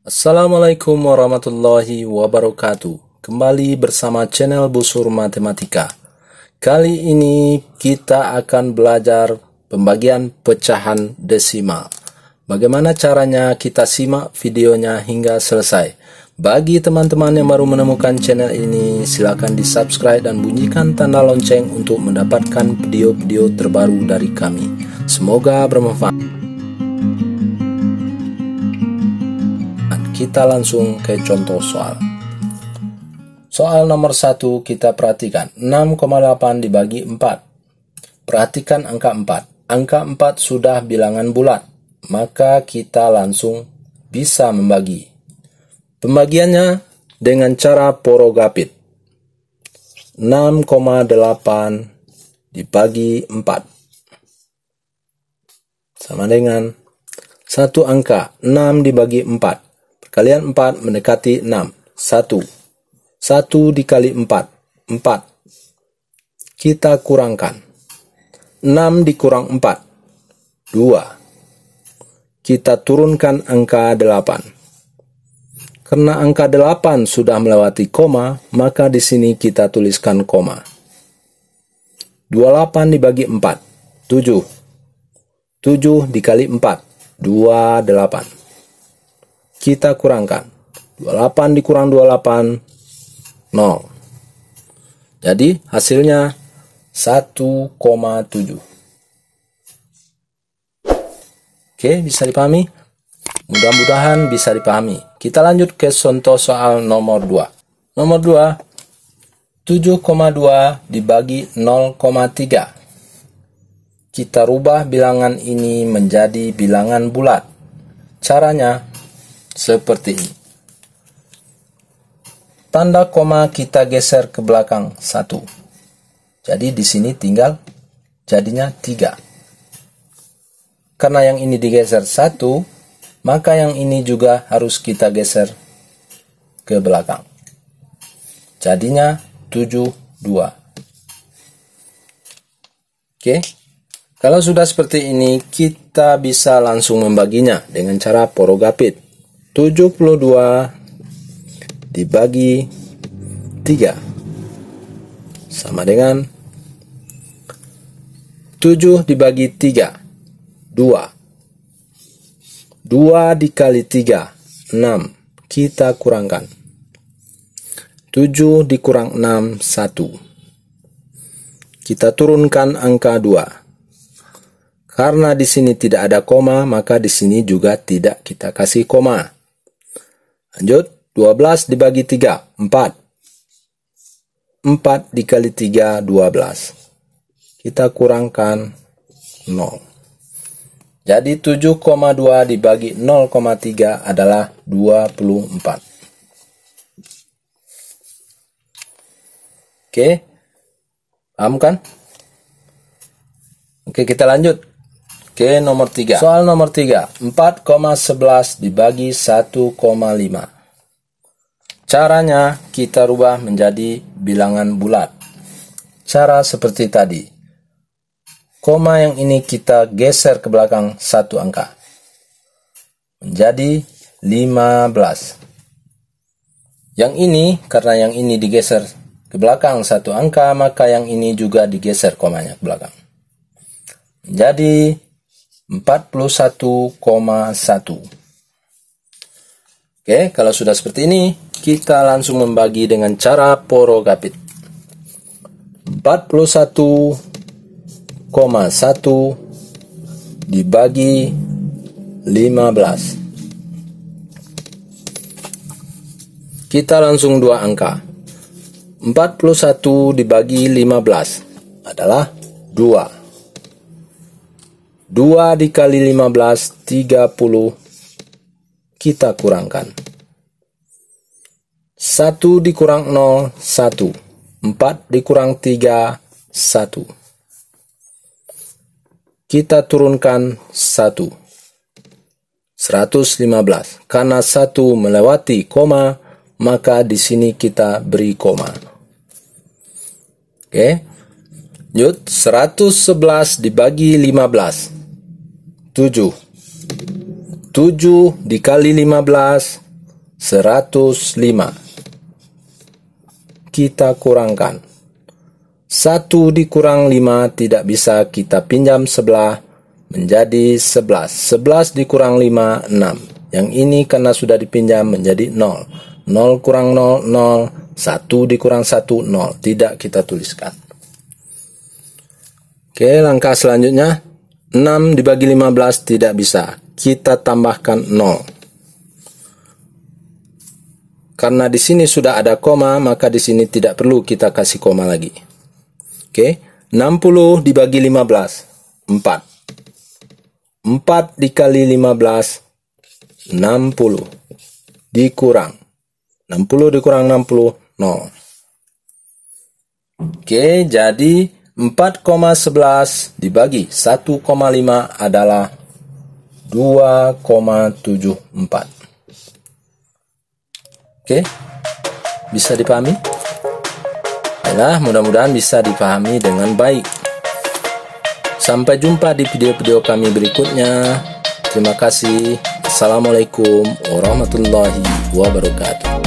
Assalamualaikum warahmatullahi wabarakatuh. Kembali bersama channel Busur Matematika. Kali ini kita akan belajar pembagian pecahan desimal. Bagaimana caranya kita simak videonya hingga selesai. Bagi teman-teman yang baru menemukan channel ini, silakan di subscribe dan bunyikan tanda lonceng untuk mendapatkan video-video terbaru dari kami. Semoga bermanfaat. Kita langsung ke contoh soal. Soal nomor satu kita perhatikan 6,8 dibagi 4. Perhatikan angka 4. Angka 4 sudah bilangan bulat, maka kita langsung bisa membagi. Pembagiannya dengan cara porogapit. 6,8 dibagi 4. Sama dengan satu angka 6 dibagi 4 Kalian 4 mendekati 6. 1. 1 dikali 4. 4. Kita kurangkan. 6 dikurang 4. 2. Kita turunkan angka 8. Karena angka 8 sudah melewati koma, maka di sini kita tuliskan koma. 28 dibagi 4. 7. 7 dikali 4. 28 kita kurangkan. 28 dikurang 28, 0. Jadi hasilnya 1,7. Oke, bisa dipahami? Mudah-mudahan bisa dipahami. Kita lanjut ke contoh soal nomor 2. Nomor 2, 7,2 dibagi 0,3. Kita rubah bilangan ini menjadi bilangan bulat. Caranya, seperti ini. Tanda koma kita geser ke belakang satu. Jadi di sini tinggal jadinya tiga. Karena yang ini digeser satu, maka yang ini juga harus kita geser ke belakang. Jadinya tujuh dua. Oke, kalau sudah seperti ini, kita bisa langsung membaginya dengan cara porogapit. 72 dibagi 3 sama dengan 7 dibagi 3 2 2 dikali 3 6 kita kurangkan. 7 dikurang 6 1 kita turunkan angka 2 karena di sini tidak ada koma, maka di sini juga tidak kita kasih koma. Lanjut, 12 dibagi 3, 4. 4 dikali 3, 12. Kita kurangkan 0. Jadi 7,2 dibagi 0,3 adalah 24. Oke, paham kan? Oke, kita lanjut. Oke, nomor 3. Soal nomor 3. 4,11 dibagi 1,5. Caranya kita rubah menjadi bilangan bulat. Cara seperti tadi. Koma yang ini kita geser ke belakang satu angka. Menjadi 15. Yang ini, karena yang ini digeser ke belakang satu angka, maka yang ini juga digeser komanya ke belakang. Jadi 41,1. Oke, kalau sudah seperti ini, kita langsung membagi dengan cara porogapit. 41,1 dibagi 15. Kita langsung dua angka. 41 dibagi 15 adalah 2. 2 dikali 15, 30. Kita kurangkan. 1 dikurang 0, 1. 4 dikurang 3, 1. Kita turunkan 1. 115. Karena 1 melewati koma, maka di sini kita beri koma. Oke. Yud 111 dibagi 15. 7 7 dikali 15 105. Kita kurangkan. 1 dikurang 5 tidak bisa kita pinjam sebelah menjadi 11. 11 dikurang 5, 6. Yang ini karena sudah dipinjam menjadi 0. 0 kurang 0, 0. 1 dikurang 1, 0. Tidak kita tuliskan. Oke, langkah selanjutnya. 6 dibagi 15 tidak bisa. Kita tambahkan 0. Karena di sini sudah ada koma, maka di sini tidak perlu kita kasih koma lagi. Oke, 60 dibagi 15, 4. 4 dikali 15, 60. Dikurang. 60 dikurang 60, 0. Oke, jadi 4,11 dibagi 1,5 adalah 2,74. Oke, bisa dipahami? Nah, mudah-mudahan bisa dipahami dengan baik. Sampai jumpa di video-video kami berikutnya. Terima kasih. Assalamualaikum warahmatullahi wabarakatuh.